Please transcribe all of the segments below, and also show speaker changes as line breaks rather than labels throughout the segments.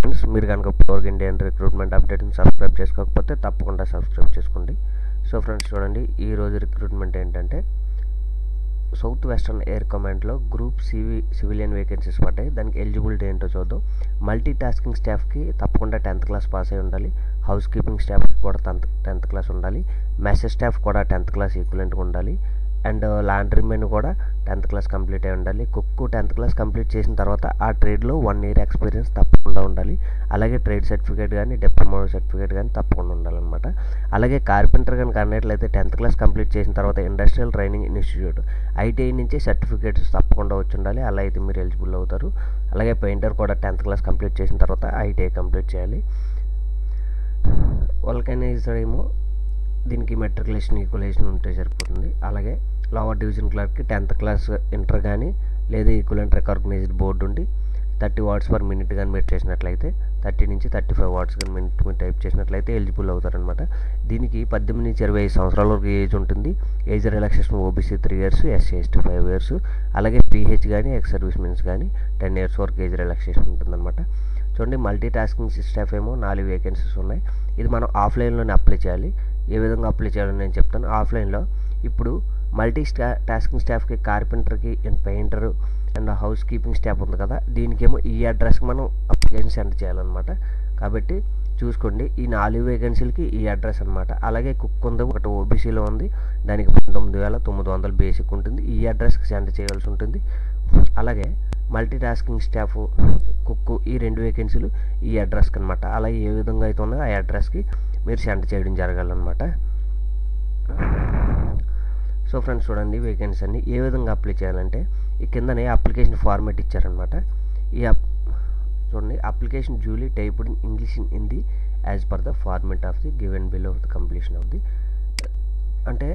Friends మీరు కనుక pure Indian recruitment అప్డేట్ని సబ్స్క్రైబ్ చేసుకోకపోతే తప్పకుండా సబ్స్క్రైబ్ చేసుకోండి. సో ఫ్రెండ్స్ చూడండి ఈ రోజు రిక్రూట్మెంట్ ఏంటంటే సౌత్ వెస్టర్న్ ఎయిర్ కమాండ్లో గ్రూప్ సివి సివిలియన్ వేకెన్సీస్ పడ్డాయి. దానికి ఎలిజిబిలిటీ ఏంటో చూద్దాం. మల్టీ టాస్కింగ్ స్టాఫ్కి తప్పకుండా టెన్త్ క్లాస్ పాస్ అయి ఉండాలి. హౌస్ కీపింగ్ స్టాఫ్కి కూడా టెన్త్ టెన్త్ క్లాస్ ఉండాలి. మెసేజ్ స్టాఫ్ కూడా టెన్త్ క్లాస్ ఈక్వలెంట్గా ఉండాలి. అండ్ లాండ్రీ మెన్ కూడా టెన్త్ క్లాస్ కంప్లీట్ అయి ఉండాలి. కుక్ టెన్త్ క్లాస్ కంప్లీట్ చేసిన తర్వాత ఆ ట్రేడ్లో వన్ ఇయర్ ఎక్స్పీరియన్స్ తప్పకుండా ఉండాలి. అలాగే ట్రేడ్ సర్టిఫికేట్ కానీ డిప్లొమా సర్టిఫికేట్ కానీ తప్పకుండా ఉండాలన్నమాట. అలాగే కార్పెంటర్ కానీ కన్నట్లయితే టెన్త్ క్లాస్ కంప్లీట్ చేసిన తర్వాత ఇండస్ట్రియల్ ట్రైనింగ్ ఇన్స్టిట్యూట్ ఐటీఐ నుంచి సర్టిఫికేట్స్ తప్పకుండా వచ్చి ఉండాలి. అలా అయితే మీరు ఎలిజిబుల్ అవుతారు. అలాగే పెయింటర్ కూడా టెన్త్ క్లాస్ కంప్లీట్ చేసిన తర్వాత ఐటీఐ కంప్లీట్ చేయాలి. వల్కనైజర్ ఏమో దీనికి మెట్రికులేషన్ ఈక్వలేషన్ ఉంటే సరిపోతుంది. అలాగే లోవర్ డివిజన్ క్లర్క్కి టెన్త్ క్లాస్ ఇంటర్ కానీ లేదా ఈక్వలెంట్ రికగ్నైజ్డ్ బోర్డు ఉండి థర్టీ వాట్స్ పర్ మినిట్ కానీ మీరు చేసినట్లయితే థర్టీ నుంచి థర్టీ ఫైవ్ వాట్స్ కానీ మినిట్ మీరు టైప్ చేసినట్లయితే ఎలిజిబుల్ అవుతారనమాట దీనికి పద్దెనిమిది నుంచి ఇరవై ఐదు సంవత్సరాల వరకు ఏజ్ ఉంటుంది. Age relaxation OBC three years SC ST five years అలాగే పీహెచ్ కానీ ఎక్స్ సర్వీస్ మెన్స్ కానీ టెన్ ఇయర్స్ వరకు ఏజ్ రిలాక్సేషన్ ఉంటుందన్నమాట. చూడండి మల్టీ టాస్కింగ్ స్టాఫ్ ఏమో నాలుగు వేకెన్సీస్ ఉన్నాయి. ఇది మనం ఆఫ్లైన్లోనే అప్లై చేయాలి. ఏ విధంగా అప్లై చేయాలో నేను చెప్తాను. ఆఫ్లైన్లో ఇప్పుడు మల్టీ స్టా టాస్కింగ్ స్టాఫ్కి కార్పెంటర్కి and painter and housekeeping staff ఉంది కదా. దీనికేమో ఈ అడ్రస్కి మనం అప్లికేషన్ సెండ్ చేయాలన్నమాట. కాబట్టి చూసుకోండి ఈ నాలుగు వేకెన్సీలకి ఈ అడ్రస్ అనమాట అలాగే కుక్ ఉంది ఒకటి ఓబీసీలో ఉంది దానికి పంతొమ్మిది వేల తొమ్మిది వందలు బేసిక్ ఉంటుంది. ఈ అడ్రస్కి సెండ్ చేయాల్సి ఉంటుంది. అలాగే మల్టీ టాస్కింగ్ స్టాఫ్ కుక్ ఈ రెండు వేకెన్సీలు ఈ అడ్రస్కి అనమాట అలాగే ఏ విధంగా అయితే ఉన్నాయో ఆ అడ్రస్కి మీరు సెండ్ చేయడం జరగాలన్నమాట. సో ఫ్రెండ్స్ చూడండి వేకెన్సీ అన్ని ఏ విధంగా అప్లై చేయాలంటే ఈ కిందనే అప్లికేషన్ ఫార్మాట్ ఇచ్చారనమాట ఈ అప్ చూడండి application duly typed in English in Hindi as per the format of the given bill of the completion of the అంటే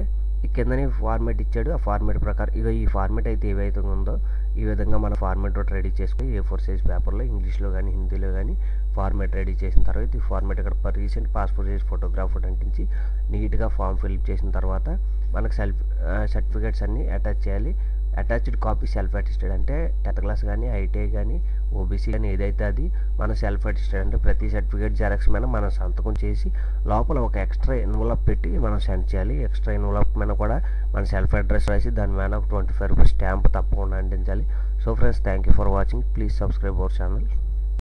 కిందనే ఫార్మేట్ ఇచ్చాడు. ఆ ఫార్మేట్ ప్రకారం ఇక ఈ ఫార్మేట్ అయితే ఏవైతే ఉందో ఈ విధంగా మన ఫార్మేట్ రెడీ చేసుకుని ఏ ఫోర్ సైజ్ పేపర్లో ఇంగ్లీష్లో కానీ హిందీలో కానీ ఫార్మేట్ రెడీ చేసిన తర్వాత ఈ ఫార్మేట్ ఇక్కడ రీసెంట్ పాస్పోర్ట్ సైజ్ ఫోటోగ్రాఫ్ అంటించి నీట్గా ఫామ్ ఫిల్అప్ చేసిన తర్వాత మనకు సెల్ఫ్ సర్టిఫికేట్స్ అన్నీ అటాచ్ చేయాలి. అటాచ్డ్ కాపీ సెల్ఫ్ అటెస్టెడ్ అంటే టెన్త్ క్లాస్ కానీ ఐటీఐ కానీ ఓబీసీ కానీ ఏదైతే అది మన సెల్ఫ్ అటెస్టెడ్ అంటే ప్రతి సర్టిఫికేట్ జెరాక్స్ మీద మనం సంతకం చేసి లోపల ఒక ఎక్స్ట్రా ఎన్వలప్ పెట్టి మనం సెండ్ చేయాలి. ఎక్స్ట్రా ఎన్వలప్ మీద కూడా మన సెల్ఫ్ అడ్రస్ రాసి దాని మీద ఒక ట్వంటీ ఫైవ్ రూపీస్ స్టాంప్ తప్పకుండా అందించాలి so friends thank you for watching. Please subscribe our channel.